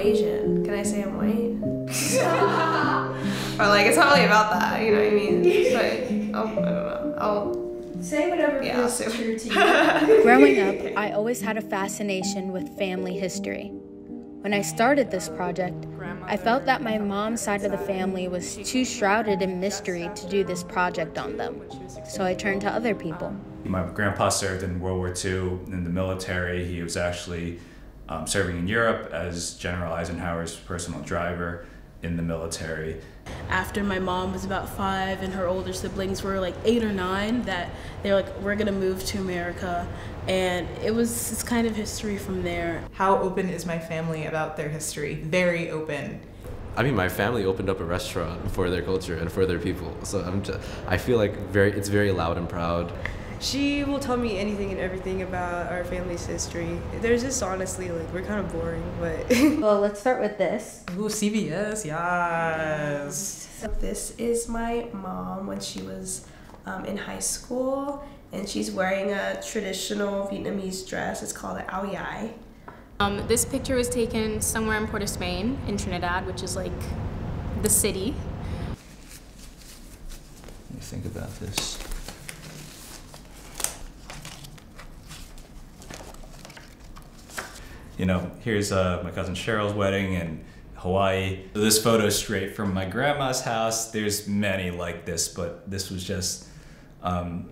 I'm Asian. Can I say I'm white? or like it's not really about that, you know what I mean? But I'll, I don't know. I'll say whatever yeah, feels true to you. Growing up, I always had a fascination with family history. When I started this project, I felt that my mom's side of the family was too shrouded in mystery to do this project on them. So I turned to other people. My grandpa served in World War II in the military. He was actually um, serving in Europe as General Eisenhower's personal driver in the military. After my mom was about five and her older siblings were like eight or nine, that they're like, we're gonna move to America. And it was it's kind of history from there. How open is my family about their history? Very open. I mean, my family opened up a restaurant for their culture and for their people. So I'm just, I feel like very, it's very loud and proud. She will tell me anything and everything about our family's history. There's just honestly like we're kind of boring, but. well, let's start with this. Ooh, CVS, yes. So this is my mom when she was um, in high school, and she's wearing a traditional Vietnamese dress. It's called an áo dài. Um, this picture was taken somewhere in Port of Spain, in Trinidad, which is like the city. Let me think about this. You know, here's uh, my cousin Cheryl's wedding in Hawaii. This photo is straight from my grandma's house. There's many like this, but this was just um,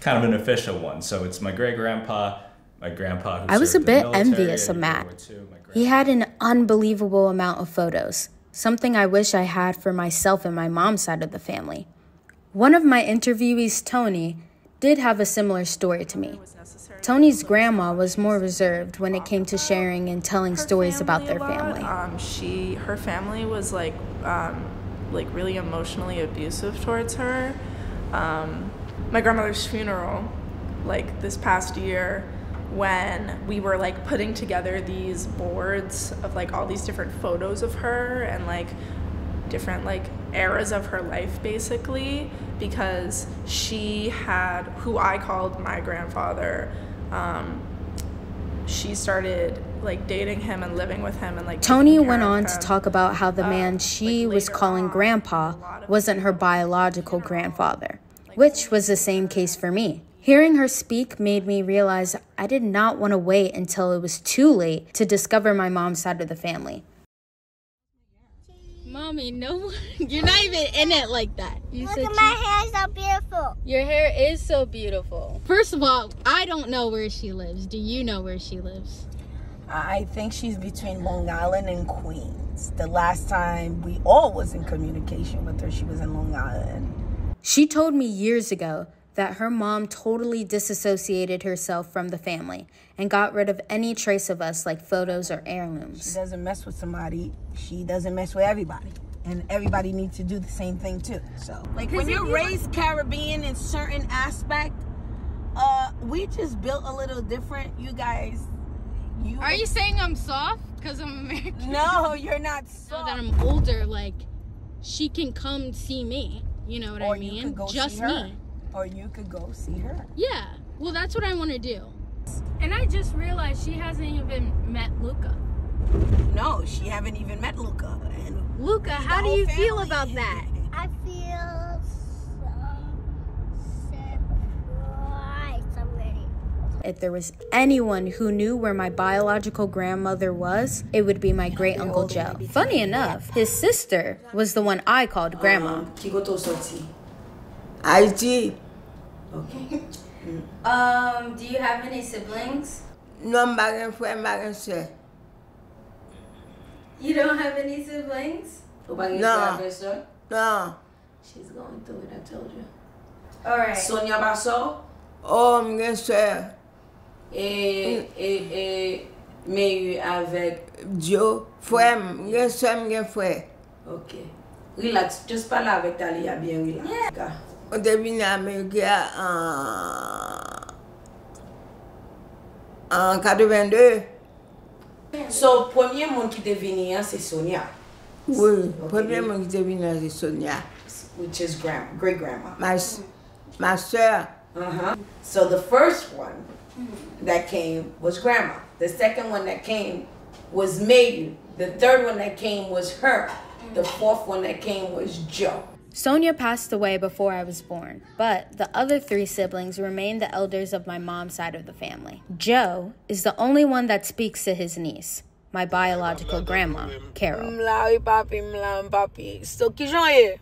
kind of an official one. So it's my great grandpa, my grandpa. I was a bit envious of Matt. He had an unbelievable amount of photos, something I wish I had for myself and my mom's side of the family. One of my interviewees, Tony, did have a similar story to me. Tony's grandma was more reserved when it came to sharing and telling stories about their family. Um, she, her family was like, um, like really emotionally abusive towards her. Um, my grandmother's funeral, like this past year, when we were like putting together these boards of like all these different photos of her and like different like eras of her life basically because she had who I called my grandfather um, she started like dating him and living with him and like Tony went on to talk about how the man uh, she like, was calling grandpa wasn't her biological grandfather, which was the same case for me. Hearing her speak made me realize I did not want to wait until it was too late to discover my mom's side of the family. Mommy, no, you're not even in it like that. You Look at my hair, so beautiful. Your hair is so beautiful. First of all, I don't know where she lives. Do you know where she lives? I think she's between Long Island and Queens. The last time we all was in communication with her, she was in Long Island. She told me years ago that her mom totally disassociated herself from the family and got rid of any trace of us like photos or heirlooms. She doesn't mess with somebody, she doesn't mess with everybody. And everybody needs to do the same thing too. So, like when you're raised Caribbean in certain aspect, uh, we just built a little different. You guys, you are you saying I'm soft because I'm American? No, you're not soft. Now that I'm older, like she can come see me. You know what or I mean? Just me or you could go see her. Yeah. Well, that's what I want to do. And I just realized she hasn't even met Luca. No, she haven't even met Luca. And Luca, how do you family. feel about that? I feel so surprised already. If there was anyone who knew where my biological grandmother was, it would be my great uncle Joe. Funny enough, his sister was the one I called grandma. Um, IG. Okay. Mm. Um, do you have any siblings? No, mbage fwe, mbage se. You don't have any siblings? No. No. Non. She's going through it, I told you. Alright. Sonia Basso? Oh, mge se. E, e, e, me yu avek? Djo, fwe, mge se mge fwe. Ok. Relax, just pala avek Talia bien, relax. Yeah. Mwen te vini Amerike an... an 82. So, premier moun ki te vini an se Sonia? Oui, pwemye moun ki te vini an se Sonia. Which is grand, great-grandma. My, my soeur. Uh-huh. So the first one that came was grandma. The second one that came was Mayu. The third one that came was her. The fourth one that came was Joe. Sonia passed away before I was born, but the other three siblings remain the elders of my mom's side of the family. Joe is the only one that speaks to his niece, my biological grandma, Carol. Mla papi, mla papi. So, ki jan ye?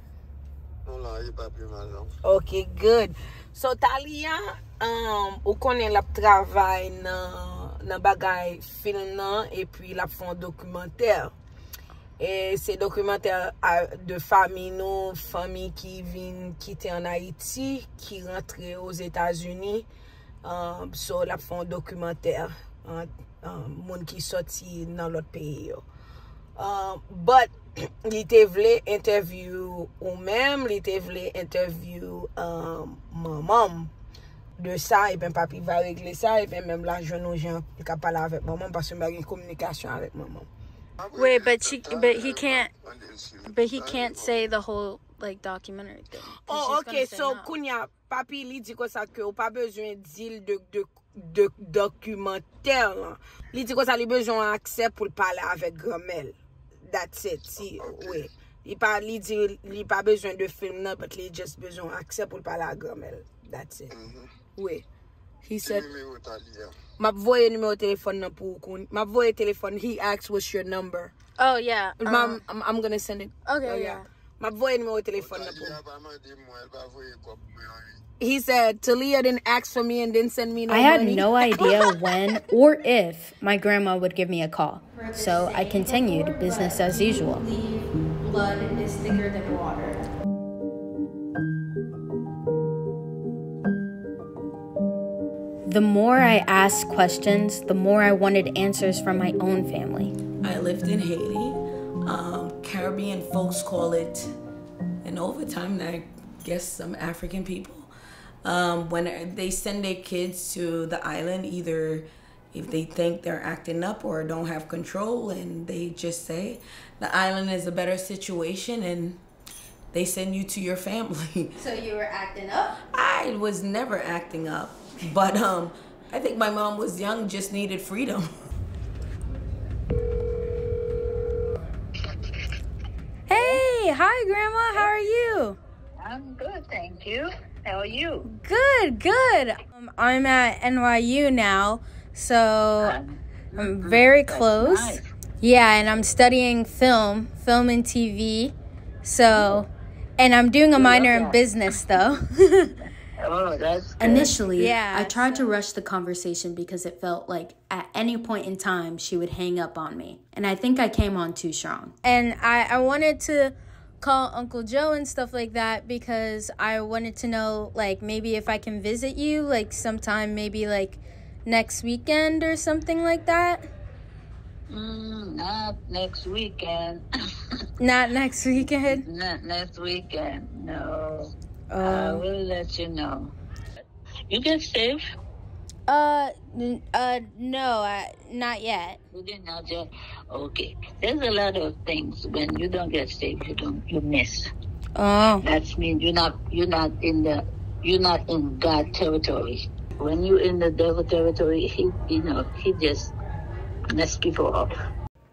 Ok, good. So, Talia, um, ou konen lap travay nan, nan bagay film nan, e pi lap fon dokumenter. E se dokumenter de fami nou, fami ki vin kite an Haiti, ki rentre os Etats-Unis, um, so la fon dokumenter um, moun ki soti nan lot peyi yo. Um, But, li te vle interview ou mem, li te vle interview mamam. De sa, e ben papi va regle sa, e ben mem la jounou jen ka pala avek mamam, pasen mwen komunikasyon avek mamam. Wait, but she, but he can't, but he can't say the whole like documentary thing. Oh, ok, So no. kounya, papi li di kon sa ke ou pa bezwen dil de, de, de dokumenter lan. Li di kon sa li bezwen akse pou l'pale avek gomel. That's it. Si, we. Li pa, li di, li pa bezwen de film nan, but li just bezwen akse pou l'pale avek gomel. That's it. Mm -hmm. Oui. He said... Map voye numero telefon nan pou koun. Map voye telefon. He asked what's your number. Oh, yeah. Um, Mom, I'm, I'm gonna send it. Okay, oh, yeah. Map voye numero telefon nan pou. He said, Talia didn't ask for me and didn't send me no I had money. no idea when or if my grandma would give me a call. So I continued business as usual. Blood is thicker than water. The more I asked questions, the more I wanted answers from my own family. I lived in Haiti. Um, Caribbean folks call it, and over time, I guess some African people, um, when they send their kids to the island, either if they think they're acting up or don't have control, and they just say the island is a better situation and they send you to your family. So you were acting up? I was never acting up. But um, I think my mom was young, just needed freedom. Hey, hi, Grandma. How are you? I'm good, thank you. How are you? Good, good. Um, I'm at NYU now, so um, I'm very close. Nice. Yeah, and I'm studying film, film and TV. So, and I'm doing a minor in business though. Oh, that's good. Initially, yeah, I tried to rush the conversation because it felt like at any point in time she would hang up on me. And I think I came on too strong. And I, I wanted to call Uncle Joe and stuff like that because I wanted to know, like, maybe if I can visit you, like, sometime, maybe like next weekend or something like that. Mm, not next weekend. not next weekend? Not next weekend, no. Um, I will let you know. You get safe? Uh, uh, no, uh, not yet. You did not yet. Okay. There's a lot of things when you don't get safe, you don't, you miss. Oh. That means you're not, you're not in the, you're not in God territory. When you're in the devil territory, he, you know, he just mess people up.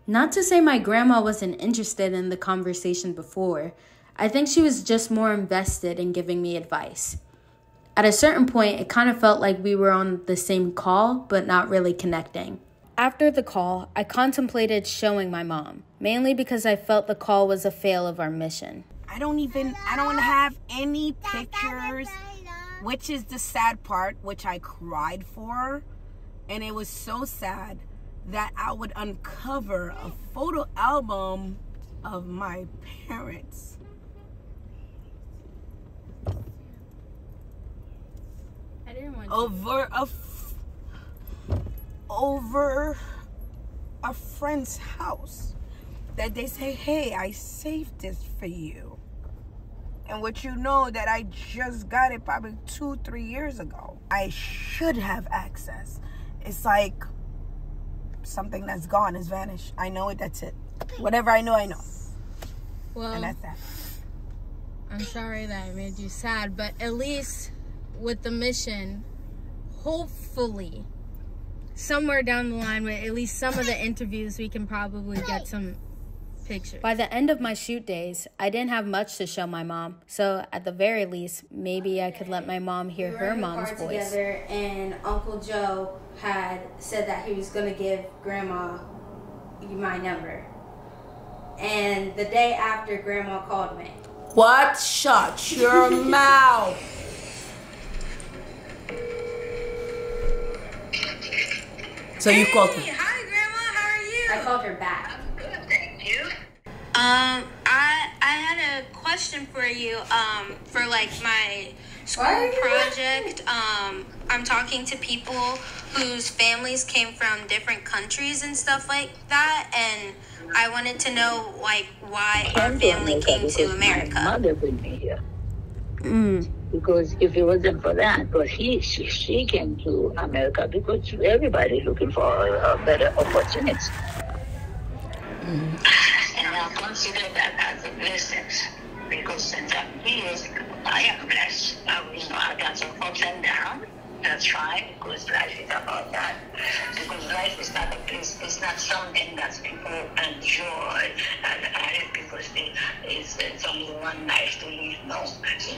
Not to say my grandma wasn't interested in the conversation before. I think she was just more invested in giving me advice. At a certain point, it kind of felt like we were on the same call, but not really connecting. After the call, I contemplated showing my mom, mainly because I felt the call was a fail of our mission. I don't even, I don't have any pictures, which is the sad part, which I cried for. And it was so sad that I would uncover a photo album of my parents. Over a f- over a friend's house that they say, "Hey, I saved this for you," and what you know that I just got it probably two, three years ago. I should have access. It's like something that's gone has vanished. I know it. That's it. Whatever I know, I know. Well, and that's that. I'm sorry that I made you sad, but at least with the mission, hopefully somewhere down the line with at least some of the interviews, we can probably get some pictures. By the end of my shoot days, I didn't have much to show my mom. So at the very least, maybe I could let my mom hear we her mom's voice. Together, and Uncle Joe had said that he was gonna give Grandma my number. And the day after, Grandma called me. What? Shut your mouth. So hey, you called me. Hi, Grandma. How are you? I called her back. I'm good, thank you. Um, I I had a question for you. Um, for like my school project. Um, I'm talking to people whose families came from different countries and stuff like that, and I wanted to know like why our family came to America. My mother bring me here. Mm. Because if it wasn't for that, but he she, she came to America because everybody looking for a, better opportunity. Mm. And I consider that as a blessing because since I'm here, I am blessed. I, you know, I got some ups and downs. That's fine because life is about that. Because life is not a place, it's not something that people enjoy and I people say it's, it's only one life to live. No,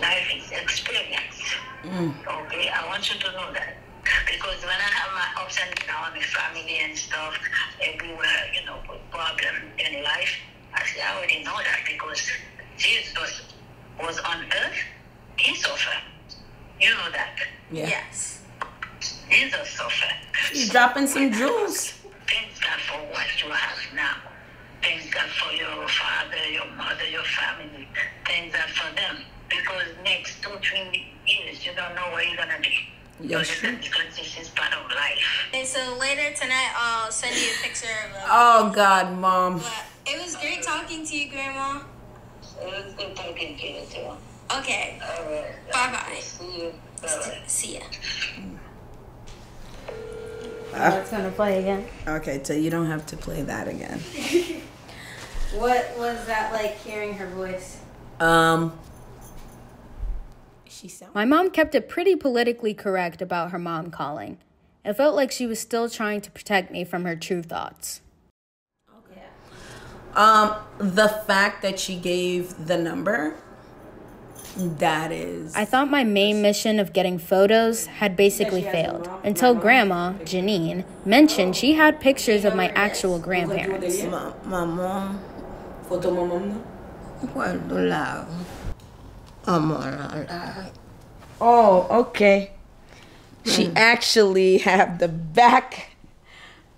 life is experience. Mm. Okay, I want you to know that. Because when I have my ups and downs with family and stuff, everywhere, you know, problem in life, I say I already know that because Jesus was on earth, he suffered. You know that. Yeah. Yes. Jesus suffered. He's dropping some jewels. Thank God for what you have now. Thank God for your father, your mother, your family. Thank God for them. Because next two, three years, you don't know where you're going to be. Yes, true. Because this is part of life. And so later tonight, I'll send you a picture of. them. oh God, mom. But it was great talking to you, Grandma. It was good talking to you too. Okay. All right. Bye bye. See you. Bye See ya. Uh, What's gonna play again? Okay, so you don't have to play that again. what was that like hearing her voice? Um. She sound- My mom kept it pretty politically correct about her mom calling. It felt like she was still trying to protect me from her true thoughts. Okay. Um, the fact that she gave the number that is. I thought my main mission of getting photos had basically failed until Grandma, Janine, mentioned she had pictures of my actual grandparents. Mama. Foto mama. Oh, okay. She hmm. actually have the back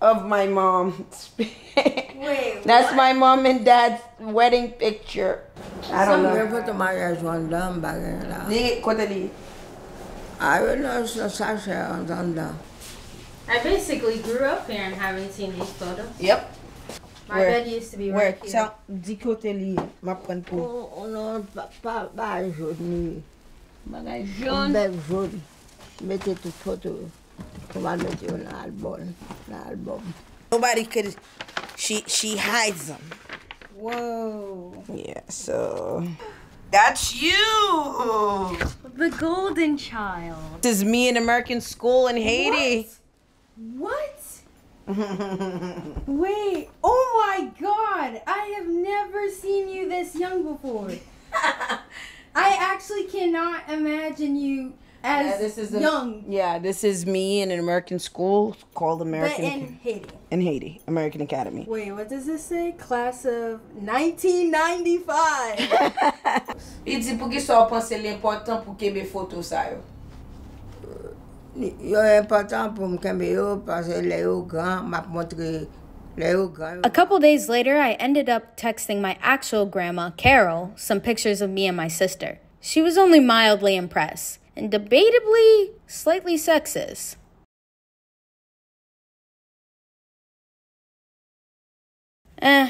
of my mom. Wait, That's my mom and dad's wedding picture. I don't know. foto mariage wan dam bagay la. Ni kote li. I don't know sasha on dam. I basically grew up here and haven't seen these photos. Yep. My Where? bed used to be where, right Where? here. Di kote li, ma pren pou. Oh, oh non, pa, pa, pa joun ni. Bagay joun? Bel joun. Mette tout photo. Kouman mette yo nan album. Nan album. Nobody could, she, she hides them. Whoa. Yeah, so that's you. The golden child. This is me in American school in Haiti. What? what? Wait. Oh my god. I have never seen you this young before. I actually cannot imagine you as yeah, this is a, young. Yeah, this is me in an American school called American. But in Haiti. In Haiti, American Academy. Wait, what does this say? Class of 1995. E di pou ki sò panse l'important pou kebe foto sa yo? Yo important pou m kebe yo panse le yo gran, map montre a couple days later, I ended up texting my actual grandma, Carol, some pictures of me and my sister. She was only mildly impressed and debatably slightly sexist. Eh,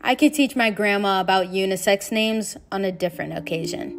I could teach my grandma about unisex names on a different occasion.